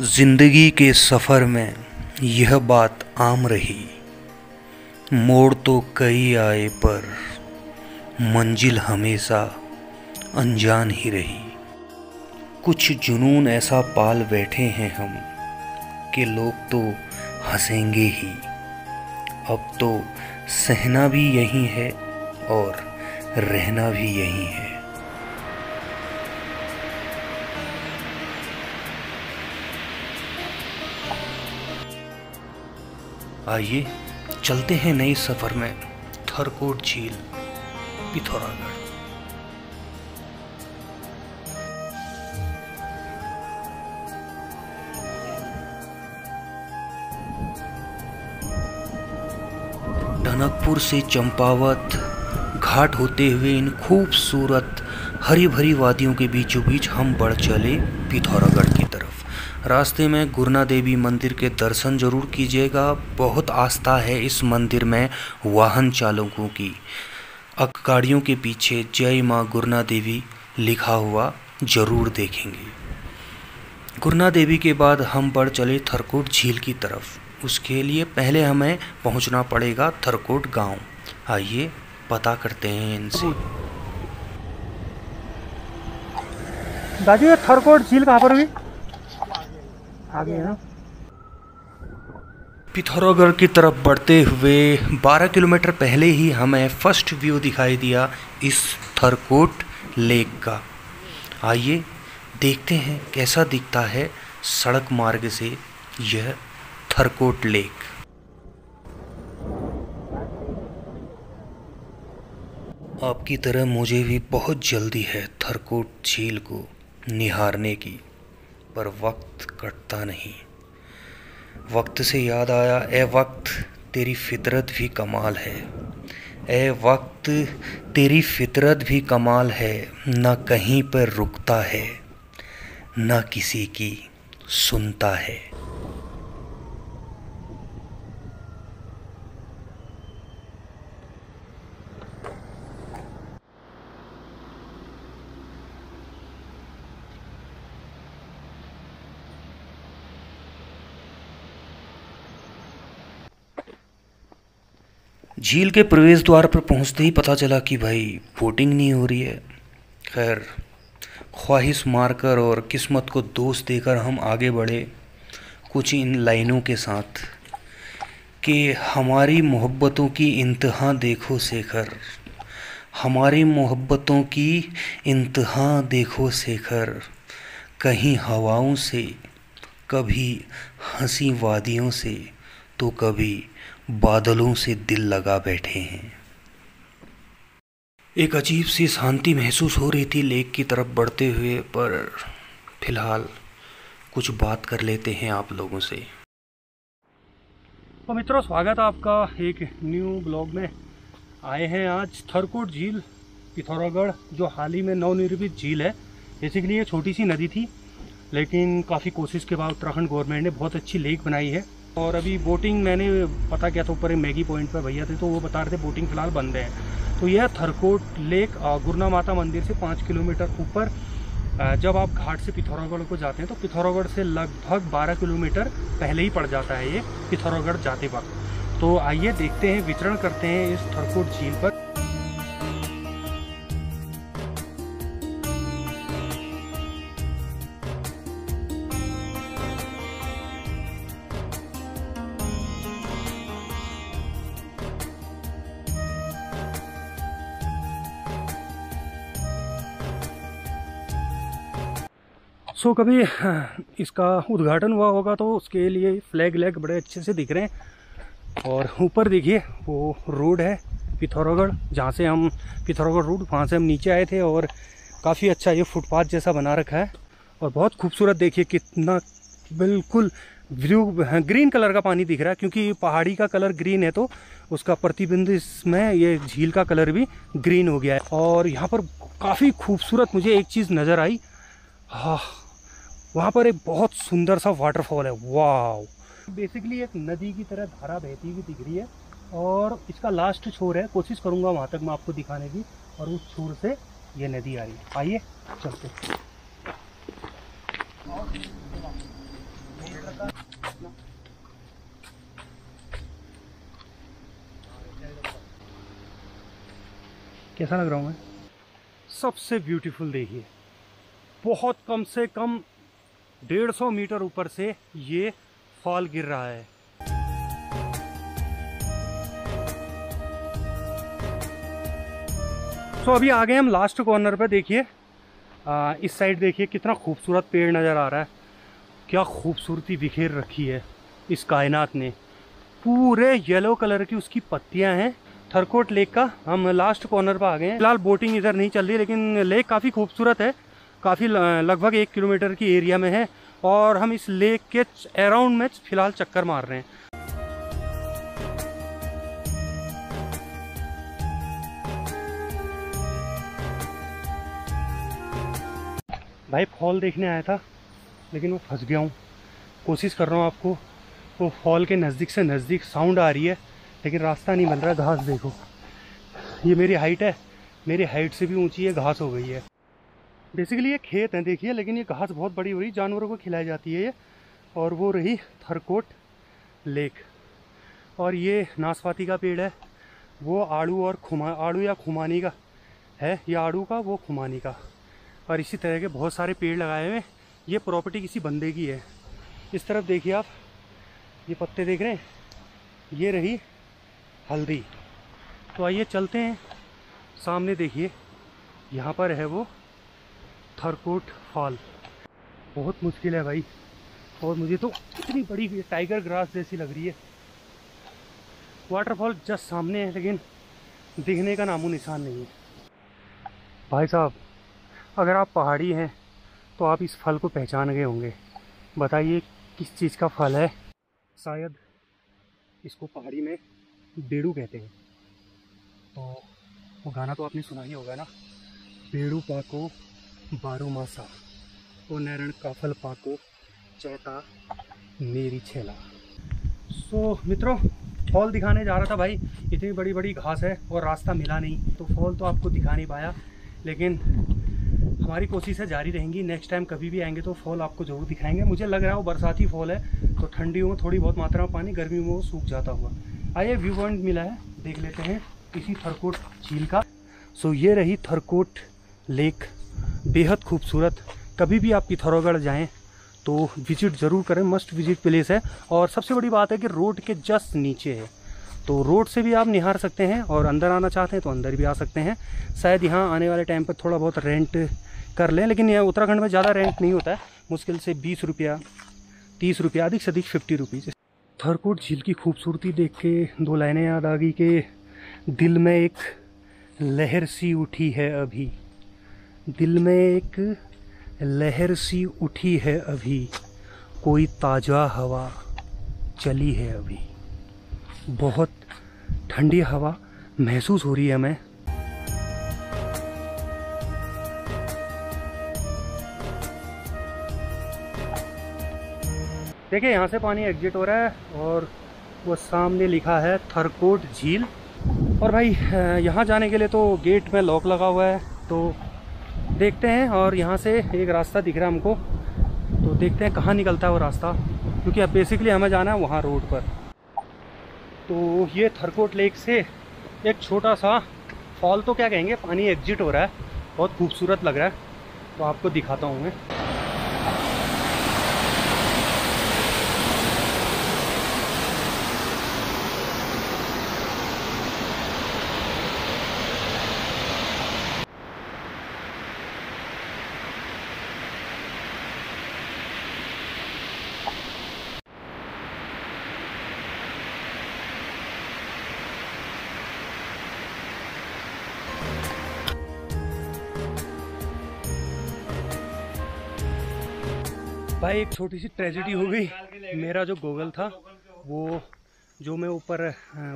ज़िंदगी के सफ़र में यह बात आम रही। मोड़ तो कई आए पर मंजिल हमेशा अनजान ही रही। कुछ जुनून ऐसा पाल बैठे हैं हम कि लोग तो हंसेंगे ही। अब तो सहना भी यही है और रहना भी यही है। आइए, चलते हैं नए सफ़र में, थरकोट झील, पिथौरागढ़। टनकपुर से चंपावत घाट होते हुए इन खूबसूरत हरी भरी वादियों के बीचों बीच हम बढ़ चले पिथौरागढ़ रास्ते में गुरना देवी मंदिर के दर्शन ज़रूर कीजिएगा। बहुत आस्था है इस मंदिर में वाहन चालकों की। गाड़ियों के पीछे जय माँ गुरना देवी लिखा हुआ ज़रूर देखेंगे। गुरना देवी के बाद हम बढ़ चले थरकोट झील की तरफ़। उसके लिए पहले हमें पहुँचना पड़ेगा थरकोट गाँव। आइए पता करते हैं इनसे। दादी, ये थरकोट झील कहाँ पर हुई आगे है पिथौरागढ़ की तरफ़ बढ़ते हुए 12 किलोमीटर पहले ही हमें फ़र्स्ट व्यू दिखाई दिया इस थरकोट लेक का। आइए देखते हैं कैसा दिखता है सड़क मार्ग से यह थरकोट लेक आपकी तरह मुझे भी बहुत जल्दी है थरकोट झील को निहारने की। पर वक्त कटता नहीं। वक्त से याद आया ए वक्त तेरी फितरत भी कमाल है। ए वक्त तेरी फितरत भी कमाल है, ना कहीं पर रुकता है, ना किसी की सुनता है। झील के प्रवेश द्वार पर पहुँचते ही पता चला कि भाई वोटिंग नहीं हो रही है। खैर, ख्वाहिश मारकर और किस्मत को दोष देकर हम आगे बढ़े कुछ इन लाइनों के साथ कि हमारी मोहब्बतों की इंतहा देखो शेखर, हमारी मोहब्बतों की इंतहा देखो शेखर, कहीं हवाओं से, कभी हँसी वादियों से तो कभी बादलों से दिल लगा बैठे हैं। एक अजीब सी शांति महसूस हो रही थी लेक की तरफ़ बढ़ते हुए, पर फ़िलहाल कुछ बात कर लेते हैं आप लोगों से। तो मित्रों, स्वागत है आपका एक न्यू ब्लॉग में। आए हैं आज थरकोट झील, पिथौरागढ़, जो हाल ही में नवनिर्मित झील है। बेसिकली ये छोटी सी नदी थी, लेकिन काफ़ी कोशिश के बाद उत्तराखंड गवर्नमेंट ने बहुत अच्छी लेक बनाई है। और अभी बोटिंग मैंने पता किया था ऊपर मैगी पॉइंट पर भैया थे तो वो बता रहे थे बोटिंग फ़िलहाल बंद है। तो यह थरकोट लेक गुरना माता मंदिर से पाँच किलोमीटर ऊपर जब आप घाट से पिथौरागढ़ को जाते हैं तो पिथौरागढ़ से लगभग 12 किलोमीटर पहले ही पड़ जाता है ये, पिथौरागढ़ जाते वक्त। तो आइए देखते हैं विचरण करते हैं इस थरकोट झील पर। सो कभी इसका उद्घाटन हुआ होगा तो उसके लिए फ्लैग लैग बड़े अच्छे से दिख रहे हैं। और ऊपर देखिए, वो रोड है पिथौरागढ़, जहाँ से हम पिथौरागढ़ रोड वहाँ से हम नीचे आए थे और काफ़ी अच्छा ये फुटपाथ जैसा बना रखा है। और बहुत खूबसूरत देखिए कितना, बिल्कुल ब्लू ग्रीन कलर का पानी दिख रहा है, क्योंकि पहाड़ी का कलर ग्रीन है तो उसका प्रतिबिंब इसमें, ये झील का कलर भी ग्रीन हो गया है। और यहाँ पर काफ़ी खूबसूरत मुझे एक चीज़ नज़र आई। हाँ वहाँ पर एक बहुत सुंदर सा वाटरफॉल है। वाह बेसिकली एक नदी की तरह धारा बहती हुई दिख रही है और इसका लास्ट छोर है। कोशिश करूँगा वहाँ तक मैं आपको दिखाने की और उस छोर से ये नदी आ रही है। आइए चलते कैसा लग रहा हूँ मैं? सबसे ब्यूटीफुल देखिए। बहुत कम से कम डेढ़ सौ मीटर ऊपर से ये फॉल गिर रहा है। तो अभी आ गए हम लास्ट कॉर्नर पे देखिए। इस साइड देखिए, कितना खूबसूरत पेड़ नज़र आ रहा है। क्या खूबसूरती बिखेर रखी है इस कायनात ने। पूरे येलो कलर की उसकी पत्तियाँ हैं। थरकोट लेक का हम लास्ट कॉर्नर पर आ गए हैं। फ़िलहाल बोटिंग इधर नहीं चल रही, लेकिन लेक काफ़ी खूबसूरत है। काफ़ी लगभग एक किलोमीटर की एरिया में है और हम इस लेक के अराउंड में फ़िलहाल चक्कर मार रहे हैं। भाई, फॉल देखने आया था, लेकिन वो फंस गया हूँ। कोशिश कर रहा हूँ आपको, वो फॉल के नज़दीक से नज़दीक साउंड आ रही है, लेकिन रास्ता नहीं बन रहा, घास देखो। ये मेरी हाइट है, मेरी हाइट से भी ऊँची है, घास हो गई है। बेसिकली ये खेत हैं, देखिए, लेकिन ये घास बहुत बड़ी हो रही, जानवरों को खिलाई जाती है ये, और वो रही थरकोट लेक। और ये नाशपाती का पेड़ है, वो आड़ू और खुमा, आड़ू या खुमानी का है, ये आड़ू का, वो खुमानी का। और इसी तरह के बहुत सारे पेड़ लगाए हुए ये प्रॉपर्टी किसी बंदे की है। इस तरफ़ देखिए आप, ये पत्ते देख रहे हैं, ये रही हल्दी। तो आइए चलते हैं, सामने देखिए, यहाँ पर है वो थरकोट फॉल। बहुत मुश्किल है भाई। और मुझे तो इतनी बड़ी टाइगर ग्रास जैसी लग रही है। वाटरफॉल जस्ट सामने है, लेकिन दिखने का नामो निशान नहीं है। भाई साहब, अगर आप पहाड़ी हैं तो आप इस फल को पहचान गए होंगे। बताइए किस चीज़ का फल है? शायद इसको पहाड़ी में बेड़ू कहते हैं। तो वो गाना तो आपने सुना ही होगा ना? बेड़ू पाको बारो मासा ओ नैरण का फल पाको चैता मेरी छेला। सो so, मित्रों फॉल दिखाने जा रहा था भाई। इतनी बड़ी बड़ी घास है और रास्ता मिला नहीं तो फॉल तो आपको दिखा नहीं पाया। लेकिन हमारी कोशिशें जारी रहेंगी। नेक्स्ट टाइम कभी भी आएँगे तो फॉल आपको ज़रूर दिखाएँगे। मुझे लग रहा है वो बरसाती फॉल है तो ठंडियों में थोड़ी बहुत मात्रा में पानी गर्मी में वो सूख जाता हुआ। आइए व्यू पॉइंट मिला है देख लेते हैं इसी थरकोट झील का। सो so, ये रही थरकोट लेक बेहद खूबसूरत। कभी भी आप पिथौरागढ़ जाएँ तो विज़िट ज़रूर करें। मस्ट विज़िट प्लेस है और सबसे बड़ी बात है कि रोड के जस्ट नीचे है। तो रोड से भी आप निहार सकते हैं और अंदर आना चाहते हैं तो अंदर भी आ सकते हैं। शायद यहाँ आने वाले टाइम पर थोड़ा बहुत रेंट कर लें, लेकिन यह उत्तराखंड में ज़्यादा रेंट नहीं होता है। मुश्किल से बीस रुपया, तीस रुपया, अधिक से अधिक फिफ्टी रुपीज़ थरकोट झील की खूबसूरती देख के दो लाइनें याद आ गई कि दिल में एक लहर सी उठी है अभी। दिल में एक लहर सी उठी है अभी, कोई ताज़ा हवा चली है अभी। बहुत ठंडी हवा महसूस हो रही है हमें देखिए, यहाँ से पानी एग्जिट हो रहा है और वो सामने लिखा है थरकोट झील। और भाई, यहाँ जाने के लिए तो गेट में लॉक लगा हुआ है तो देखते हैं और यहाँ से एक रास्ता दिख रहा है हमको। तो देखते हैं कहाँ निकलता है वो रास्ता, क्योंकि अब बेसिकली हमें जाना है वहाँ रोड पर। तो ये थरकोट लेक से एक छोटा सा फॉल तो क्या कहेंगे, पानी एग्जिट हो रहा है, बहुत खूबसूरत लग रहा है। तो आपको दिखाता हूँ मैं। भाई, एक छोटी सी ट्रेजिडी हो गई। मेरा जो गोगल था, वो जो मैं ऊपर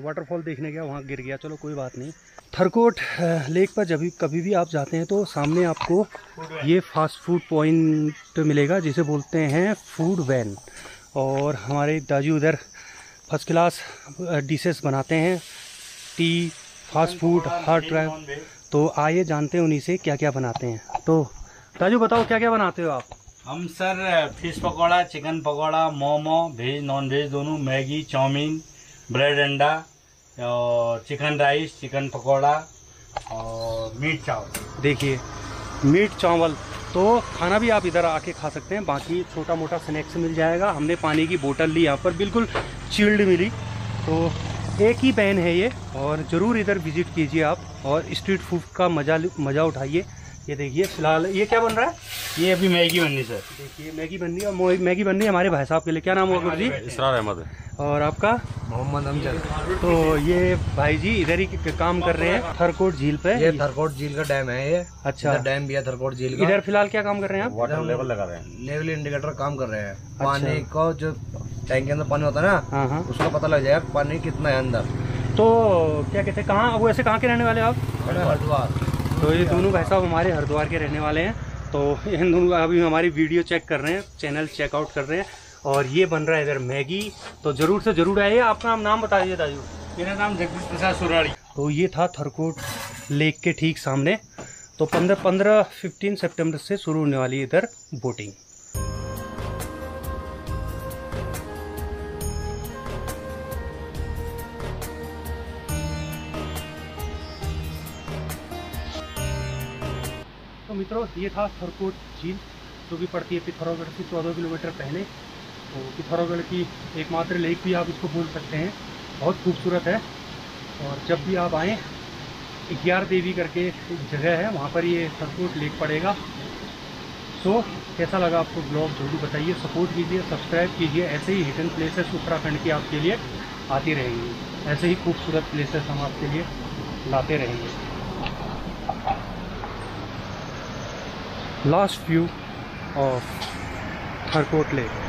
वाटरफॉल देखने गया, वहाँ गिर गया। चलो, कोई बात नहीं। थरकोट लेक पर जब कभी भी आप जाते हैं तो सामने आपको ये फास्ट फ़ूड पॉइंट मिलेगा, जिसे बोलते हैं फ़ूड वैन और हमारे दाजू उधर फ़र्स्ट क्लास डिशेस बनाते हैं। Tea fast food hard drive तो आइए जानते हैं उन्हीं से क्या क्या बनाते हैं। तो दाजू बताओ क्या क्या बनाते हो आप? हम sir, fish pakora, chicken pakora, momo, veg non veg दोनों, मैगी, चाउमीन, ब्रेड अंडा और चिकन राइस, चिकन पकौड़ा और मीट चावल। देखिए, मीट चावल तो खाना भी आप इधर आके खा सकते हैं। बाकी छोटा मोटा स्नैक्स मिल जाएगा। हमने पानी की बोतल ली यहाँ पर। बिल्कुल चिल्ड मिली। तो एक ही पैन है ये और ज़रूर इधर विज़िट कीजिए आप और स्ट्रीट फ़ूड का मज़ा मज़ा उठाइए। ये देखिए फ़िलहाल ये क्या बन रहा है? ये अभी मैगी बननी सर। देखिए मैगी बननी है और मैगी बन रही है हमारे भाई साहब के लिए। क्या नाम हुआ गुरु जी इसरार अहमद और आपका? मोहम्मद अमजद। तो ये भाई जी इधर ही काम कर रहे हैं थरकोट झील पे। ये थरकोट झील का डैम है ये। अच्छा। डैम भी है थरकोट झील का। इधर फ़िलहाल क्या काम कर रहे हैं आप? वाटर लेवल लगा रहे हैं। लेवल इंडिकेटर काम कर रहे हैं। पानी को जो टैंक के अंदर पानी होता है ना हाँ हाँ। उसका पता लग जाएगा पानी कितना है अंदर। तो क्या कहते हैं कहाँ वो ऐसे कहाँ के रहने वाले आप? हरिद्वार। तो ये दोनों भाई साहब हमारे हरिद्वार के रहने वाले हैं। तो इन दोनों अभी हमारी वीडियो चेक कर रहे हैं चैनल चेकआउट कर रहे हैं। और ये बन रहा है इधर मैगी। तो ज़रूर से ज़रूर आइए आपका नाम बता दीजिए दाजू। मेरा नाम जगदीश प्रसाद सुराड़ी। तो ये था थरकोट लेक के ठीक सामने। तो पंद्रह पंद्रह फिफ्टीन सेप्टेम्बर से शुरू होने वाली है इधर बोटिंग मित्रों, ये था थरकोट झील, जो कि पड़ती है पिथौरागढ़ से चौदह किलोमीटर पहले। तो पिथौरागढ़ की एकमात्र लेक भी आप इसको बोल सकते हैं। बहुत खूबसूरत है। और जब भी आप आएँ ग्यार देवी करके एक जगह है, वहाँ पर ये थरकोट लेक पड़ेगा। तो कैसा लगा आपको ब्लॉग ज़रूर बताइए, सपोर्ट कीजिए, सब्सक्राइब कीजिए। ऐसे ही हिडन प्लेसेस उत्तराखंड की आपके लिए आती रहेंगी। ऐसे ही खूबसूरत प्लेसेस हम आपके लिए लाते रहेंगे। Last view of Tharkot lake